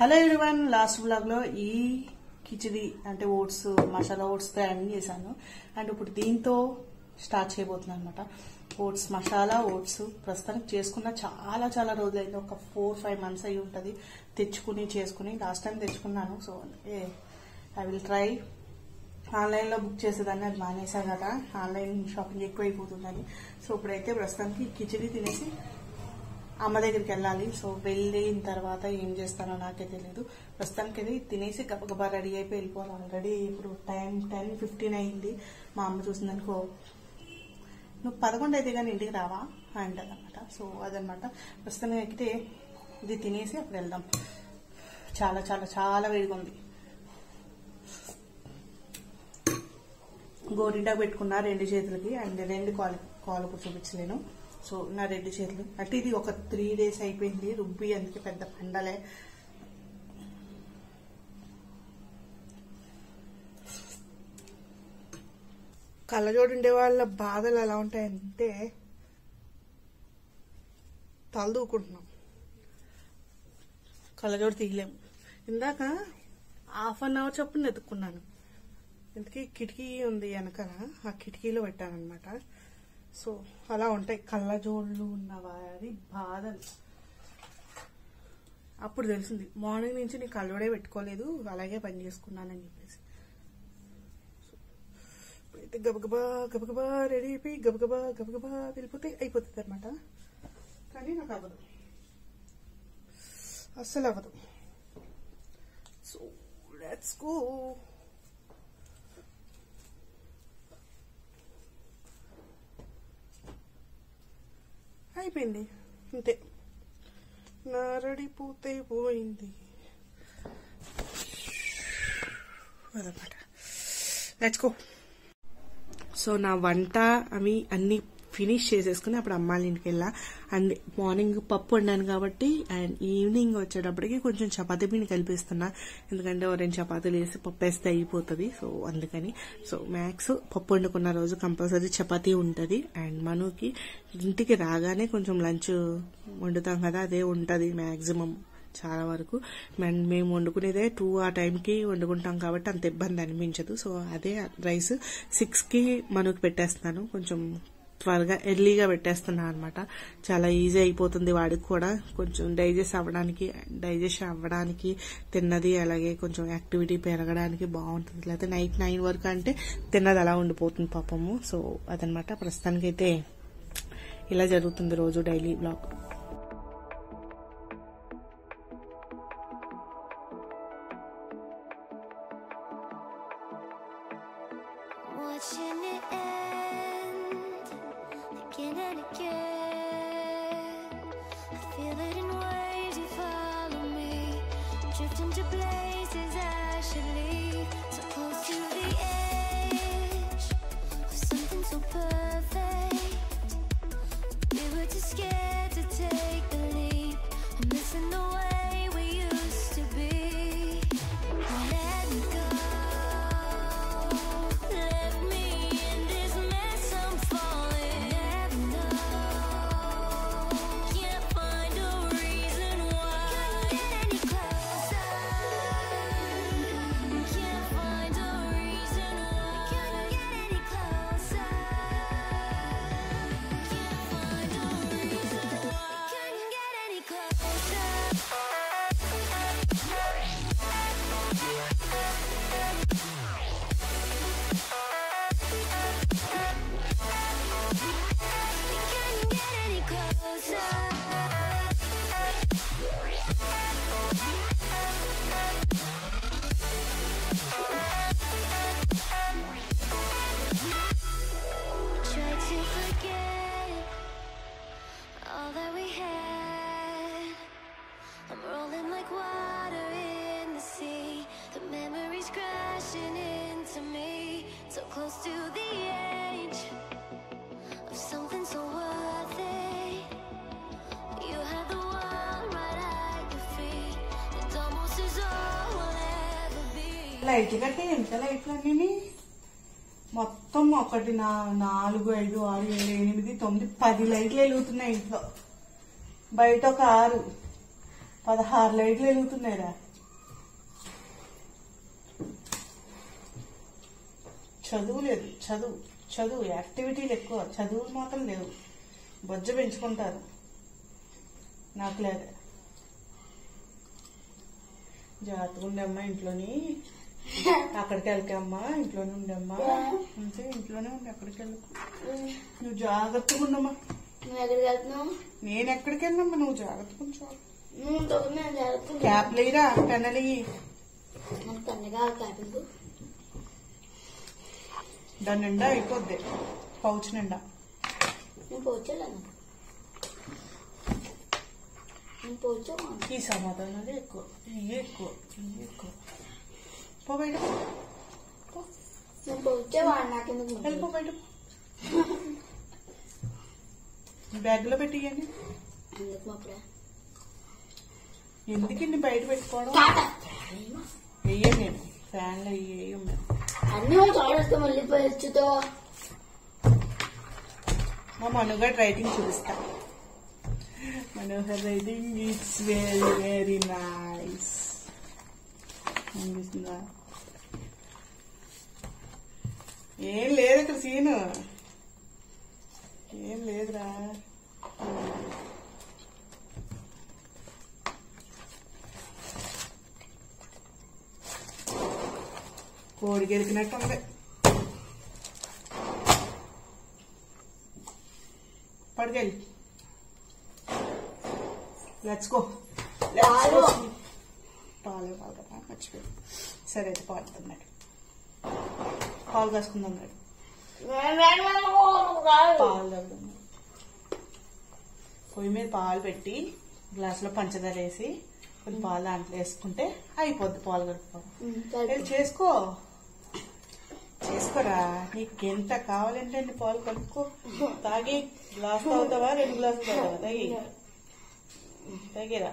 Hello everyone last బ్లాగ్లో ఈ కిచిడి అంటే ఓట్స్ మసాలా ఓట్స్తో అన్ని చేశాను. అండ్ ఇప్పుడు దీంతో స్టార్ట్ చేయబోతున్నాను అనమాట ఓట్స్ మసాలా ఓట్స్ ప్రస్తుతానికి చేసుకున్న చాలా చాలా రోజులైంది. ఒక ఫోర్ ఫైవ్ మంత్స్ అయి ఉంటుంది. తెచ్చుకుని చేసుకుని లాస్ట్ టైం తెచ్చుకున్నాను. So uh I will try. ఆన్లైన్లో బుక్ చేసేదాన్ని అది మానేశాను కదా. ఆన్లైన్ షాపింగ్ ఎక్కువ అయిపోతుందని సో ఇప్పుడైతే ప్రస్తుతానికి కిచిడి తినేసి అమ్మ దగ్గరికి వెళ్ళాలి. సో వెళ్ళిన తర్వాత ఏం చేస్తానో నాకే తెలియదు ప్రస్తుతానికి అది తినేసి గబగబా రెడీ అయిపోయి వెళ్ళిపోవాలి. ఆల్రెడీ ఇప్పుడు టైం టెన్ ఫిఫ్టీన్ అయింది. మా అమ్మ చూసిందనుకో నువ్వు పదకొండు అయితే కానీ ఇంటికి రావా? అంటది అనమాట సో అదనమాట ప్రస్తుతానికి అయితే ఇది తినేసి అప్పుడు వెళ్దాం. చాలా చాలా చాలా వేడిగా ఉంది. గోరింటా పెట్టుకున్నా రెండు చేతులకి అండ్ రెండు కాలు కాలు చూపించలేను సో నా రెండు చేతులు. అంటే ఇది ఒక త్రీ డేస్ అయిపోయింది. రుబ్బి అందుకే పెద్ద పండలే. కళ్ళజోడు ఉండే వాళ్ళ బాధలు ఎలా ఉంటాయంటే తలదూకుంటున్నాం కళ్ళజోడు తీయలేము ఇందాక హాఫ్ అన్ అవర్ చొప్పున ఎత్తుక్కున్నాను. ఇంతకీ కిటికీ ఉంది వెనకన ఆ కిటికీలో పెట్టాను అనమాట సో అలా ఉంటాయి. కళ్ళజోళ్ళు ఉన్న వారి బాధలు. అప్పుడు తెలిసింది మార్నింగ్ నుంచి నేను కళ్ళోడే పెట్టుకోలేదు అలాగే పని చేసుకున్నానని చెప్పేసి. అయితే ఇప్పుడైతే గబగబా గబగబా రెడీ అయిపోయి గబగబా గబగబా వెళ్ళిపోతే అయిపోతుంది అనమాట కానీ నాకు అవ్వదు. అస్సలు అవ్వదు. సో లెట్స్ గో అయిపోయింది. అంతే. నారడి పూతే పోయింది. అదనమాట. లెట్స్ గో సో నా వంట అవి అన్ని ఫినిష్ చేసేసుకుని అప్పుడు అమ్మాళ్ళ ఇంటికి వెళ్ళా. అండ్ మార్నింగ్ పప్పు వండాను కాబట్టి అండ్ ఈవినింగ్ వచ్చేటప్పటికి కొంచెం చపాతీ పిండి కలిపిస్తున్నా. ఎందుకంటే ఓ రెండు చపాతీలు వేసి పప్పు వేస్తే అయిపోతుంది. సో అందుకని. సో మ్యాక్స్ పప్పు వండుకున్న రోజు కంపల్సరీ చపాతీ ఉంటుంది. అండ్ మనకి ఇంటికి రాగానే కొంచెం లంచ్ వండుతాం కదా అదే ఉంటుంది మ్యాక్సిమం చాలా వరకు. అండ్ మేము వండుకునేదే టూ ఆ టైంకి వండుకుంటాం కాబట్టి అంత ఇబ్బంది అనిపించదు. సో అదే రైస్ సిక్స్కి మనకు పెట్టేస్తాను కొంచెం త్వరగా ఎర్లీగా పెట్టేస్తున్నాను అనమాట చాలా ఈజీ అయిపోతుంది వాడికి కూడా. కొంచెం డైజెస్ట్ అవ్వడానికి డైజెస్ట్ అవ్వడానికి తిన్నది అలాగే కొంచెం యాక్టివిటీ పెరగడానికి బాగుంటుంది. లేకపోతే నైట్ నైన్ వరకు అంటే తిన్నది అలా ఉండిపోతుంది పాపము. సో అదనమాట ప్రస్తుతానికైతే ఇలా జరుగుతుంది రోజు daily blog. Watching it end and again. I feel it in you follow me, places I should leave. Light కట్టే ఎంత లైట్లన్నీ మొత్తం ఒకటి నాలుగు ఐదు ఆరు ఏడు ఎనిమిది తొమ్మిది పది లైట్లు వెలుగుతున్నాయి ఇంట్లో. బయట ఒక ఆరు పదహారు లైట్లు వెలుగుతున్నాయిరా. చదువు లేదు చదువు చదువు యాక్టివిటీలు ఎక్కువ చదువులు మాత్రం లేవు. బొజ్జ పెంచుకుంటారు. నాకు లేదా. జాగ్రత్తగా ఉండే అమ్మాయి ఇంట్లోని. అక్కడికి వెళ్తే అమ్మా ఇంట్లోనే ఉండమ్మా అంతే ఇంట్లోనే ఉండి అక్కడికి వెళ్ళకు. నువ్వు జాగ్రత్తగా ఉండమ్మా. నువ్వు ఎక్కడికి వెళ్తున్నావు? నేను ఎక్కడికి వెళ్ళమ్మా నువ్వు జాగ్రత్తగా ఉంచు క్యాప్ లేరా కాపిండు దాని నిండా అయిపోద్ది పౌచ్ నిండా. ఈ సమాధానాలు ఎక్కువ ఇవి ఎక్కువ ఇవి ఎక్కువ. పో బయట పో. నేను పోచే వాడు నాకెందుకు ముందు? వెళ్ళిపో బయట బ్యాగ్లో పెట్టి ఇవ్వండి ఎందుకు అప్పుడే ఎందుకు ఇన్ని బయట పెట్టుకోవడం తాత వెయ్యం నేను ఫ్యాన్లో వేయం మేము అన్ని వాళ్ళు చూడేస్తే మళ్ళీ పోయొచ్చుతో మా మనుగడ్ రైటింగ్ చూపిస్తా Manohar writing it's very very nice అనిపిస్తుందా ఏం లేదు ఇక్కడ సీను. ఏం లేదురా. కోడి గెలికినట్టు ఉంది పడుకెళ్ళి గో పాలు. పాలు కదా మర్చిపోయి సరే అయితే పాలు తిన్నాడు పాలు కాసుకుందాం నాడు పాలు తాగుదాం పొయ్యి మీద పాలు పెట్టి గ్లాసులో పంచదార వేసి కొన్ని పాలు దాంట్లో వేసుకుంటే అయిపోద్ది పాలు కలుపుకోవడం చేసుకో. చేసుకోరా? నీకు ఎంత కావాలంటే అన్ని పాలు కలుపుకో. తాగి గ్లాస్ తాగుతావా రెండు గ్లాసులు తాగుతావా? తాగి. తాగిరా.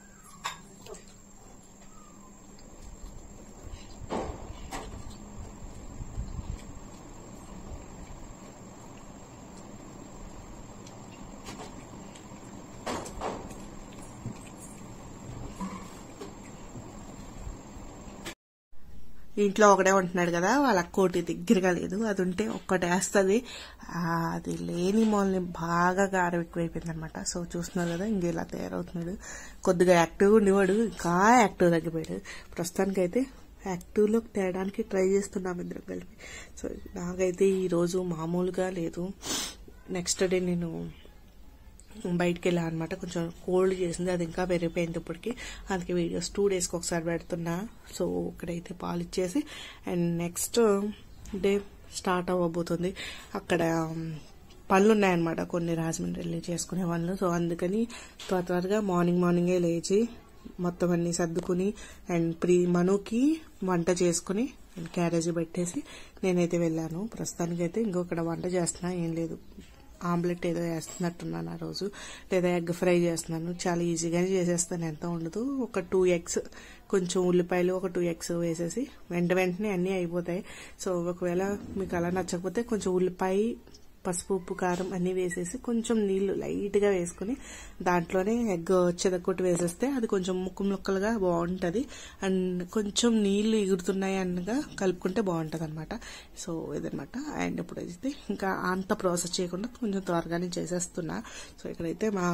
ఇంట్లో ఒకటే ఉంటున్నాడు కదా వాళ్ళ కోటి దగ్గరగా లేదు. అది ఉంటే ఒక్కటి వేస్తుంది. అది లేని మూలని బాగా గారం అనమాట సో చూస్తున్నారు కదా ఇంక ఇలా తయారవుతున్నాడు. కొద్దిగా యాక్టివ్గా ఉండేవాడు ఇంకా యాక్టివ్ తగ్గిపోయాడు. ప్రస్తుతానికైతే యాక్టివ్లో తేయడానికి ట్రై చేస్తున్నాం ఇద్దరం కలిపి. సో నాకైతే ఈరోజు మామూలుగా లేదు. నెక్స్ట్ డే నేను బయటికి వెళ్ళా అనమాట కొంచెం కోల్డ్ చేసింది అది ఇంకా పెరిగిపోయింది ఇప్పటికి. అందుకే వీడియోస్ టూ డేస్కి ఒకసారి పెడుతున్నా. సో ఇక్కడైతే పాలు ఇచ్చేసి అండ్ నెక్స్ట్ డే స్టార్ట్ అవ్వబోతుంది. అక్కడ um, పనులు ఉన్నాయన్నమాట కొన్ని రాజమండ్రిలో చేసుకునే వాళ్ళు సో అందుకని త్వర త్వరగా మార్నింగ్ మార్నింగే లేచి మొత్తం అన్ని సర్దుకుని అండ్ ప్రీ మనుకి వంట చేసుకుని అండ్ క్యారేజీ పెట్టేసి నేనైతే వెళ్ళాను. ప్రస్తుతానికైతే ఇంకొకటి వంట చేస్తున్నా ఏం లేదు. ఆమ్లెట్ ఏదో వేస్తున్నట్టున్నాను ఆ రోజు. లేదా ఎగ్ ఫ్రై చేస్తున్నాను. చాలా ఈజీగానే చేసేస్తాను. ఎంత ఉండదు. ఒక టూ ఎగ్స్ కొంచెం ఉల్లిపాయలు ఒక టూ ఎగ్స్ వేసేసి వెంట వెంటనే అన్నీ అయిపోతాయి. సో ఒకవేళ మీకు అలా నచ్చకపోతే కొంచెం ఉల్లిపాయ పసుపు ఉప్పు కారం అన్నీ వేసేసి కొంచెం నీళ్ళు లైట్గా వేసుకుని దాంట్లోనే ఎగ్ చెదకొట్టి వేసేస్తే అది కొంచెం ముక్కు ముక్కలుగా బాగుంటుంది. అండ్ కొంచెం నీళ్ళు ఎగురుతున్నాయి అన్నగా కలుపుకుంటే బాగుంటుంది అనమాట సో ఇదనమాట అండ్ ఇప్పుడు అయితే ఇంకా అంత ప్రాసెస్ చేయకుండా కొంచెం త్వరగానే చేసేస్తున్నా. సో ఇక్కడైతే మా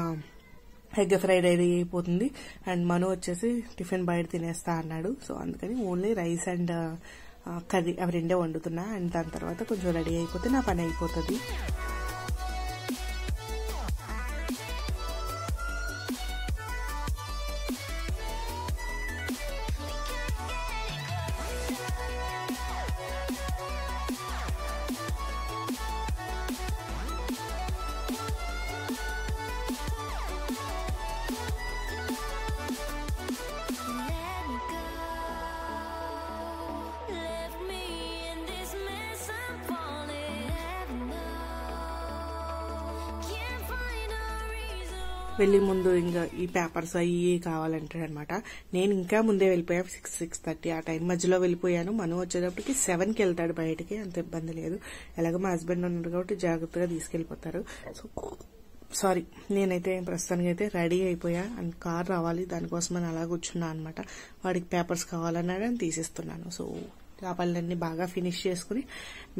ఎగ్ ఫ్రైడ్ రెడీ అయిపోతుంది. అండ్ మను వచ్చేసి టిఫిన్ బయట తినేస్తా అన్నాడు. సో అందుకని ఓన్లీ రైస్ అండ్ కర్రీ అవి రెండే వండుతున్నా. అండ్ దాని తర్వాత కొంచెం రెడీ అయిపోతే నా పని అయిపోతుంది. వెళ్ళి ముందు ఇంకా ఈ పేపర్స్ అవి కావాలంటాడు అనమాట నేను ఇంకా ముందే వెళ్ళిపోయా సిక్స్ సిక్స్ థర్టీ ఆ టైం మధ్యలో వెళ్ళిపోయాను. మనం వచ్చేటప్పటికి సెవెన్కి వెళ్తాడు బయటికి అంత ఇబ్బంది లేదు. ఎలాగో మా హస్బెండ్ ఉన్నారు కాబట్టి జాగ్రత్తగా తీసుకెళ్ళిపోతారు. సో సారీ నేనైతే ప్రస్తుతానికి అయితే రెడీ అయిపోయా. అండ్ కార్ రావాలి దానికోసమని అలా కూర్చున్నా అనమాట. వాడికి పేపర్స్ కావాలన్నాడు అని తీసేస్తున్నాను. సో ఆ పనులన్నీ బాగా ఫినిష్ చేసుకుని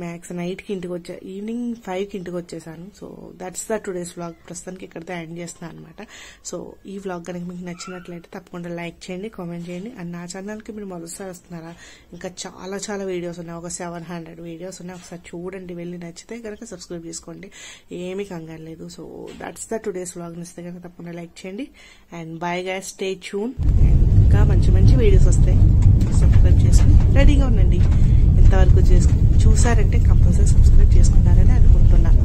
మ్యాక్స్ నైట్కి ఇంటికి వచ్చా ఈవినింగ్ ఫైవ్కి ఇంటికి వచ్చేసాను. So that's the today's vlog ప్రస్తుతానికి ఇక్కడితో ఎండ్ చేస్తున్నాను అనమాట సో ఈ వ్లాగ్ కనుక మీకు నచ్చినట్లయితే తప్పకుండా లైక్ చేయండి కామెంట్ చేయండి. అండ్ నా ఛానల్కి మీరు మొదటిసారి వస్తున్నారా? ఇంకా చాలా చాలా వీడియోస్ ఉన్నాయి. ఒక సెవెన్ హండ్రెడ్ వీడియోస్ ఉన్నాయి. ఒకసారి చూడండి వెళ్ళి నచ్చితే కనుక సబ్స్క్రైబ్ చేసుకోండి. ఏమీ కంగారు లేదు. So that's the today's vlog నచ్చితే కనుక తప్పకుండా లైక్ చేయండి. అండ్ బై గా స్టే ట్యూన్ ఇంకా మంచి మంచి వీడియోస్ వస్తాయి. సబ్స్క్రైబ్ చేసుకుని రెడీగా ఉండండి. ఇంతవరకు చేసుకు చూసారంటే కంపల్సరీ సబ్స్క్రైబ్ చేసుకున్నారని అనుకుంటున్నాను